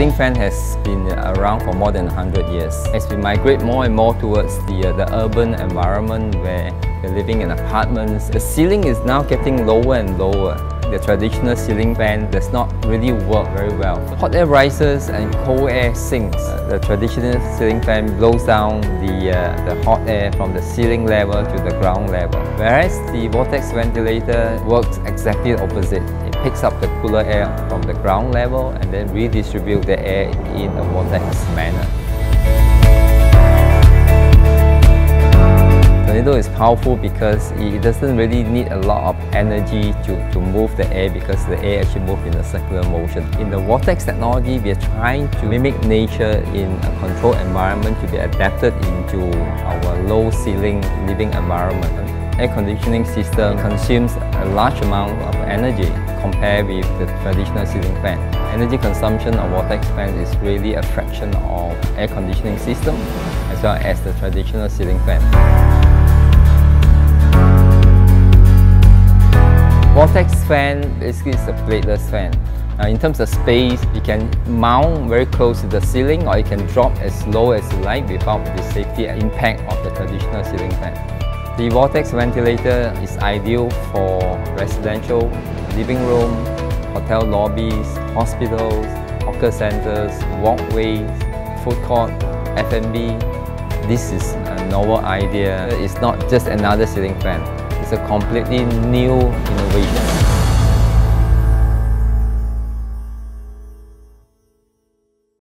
ceiling fan has been around for more than 100 years. As we migrate more and more towards the, uh, the urban environment where we're living in apartments, the ceiling is now getting lower and lower. The traditional ceiling fan does not really work very well. Hot air rises and cold air sinks. Uh, the traditional ceiling fan blows down the, uh, the hot air from the ceiling level to the ground level. Whereas the vortex ventilator works exactly opposite. It picks up the cooler air from the ground level and then redistributes the air in a vortex manner. Tornado is powerful because it doesn't really need a lot of energy to, to move the air because the air actually moves in a circular motion. In the vortex technology, we are trying to mimic nature in a controlled environment to be adapted into our low ceiling living environment. Air conditioning system consumes a large amount of energy compared with the traditional ceiling fan. Energy consumption of vortex fan is really a fraction of air conditioning system as well as the traditional ceiling fan. Vortex fan basically is a bladeless fan. Uh, in terms of space, you can mount very close to the ceiling or you can drop as low as you like without the safety impact of the traditional ceiling fan. The Vortex ventilator is ideal for residential, living room, hotel lobbies, hospitals, hawker centers, walkways, food court, F&B. This is a novel idea. It's not just another ceiling fan. It's a completely new innovation.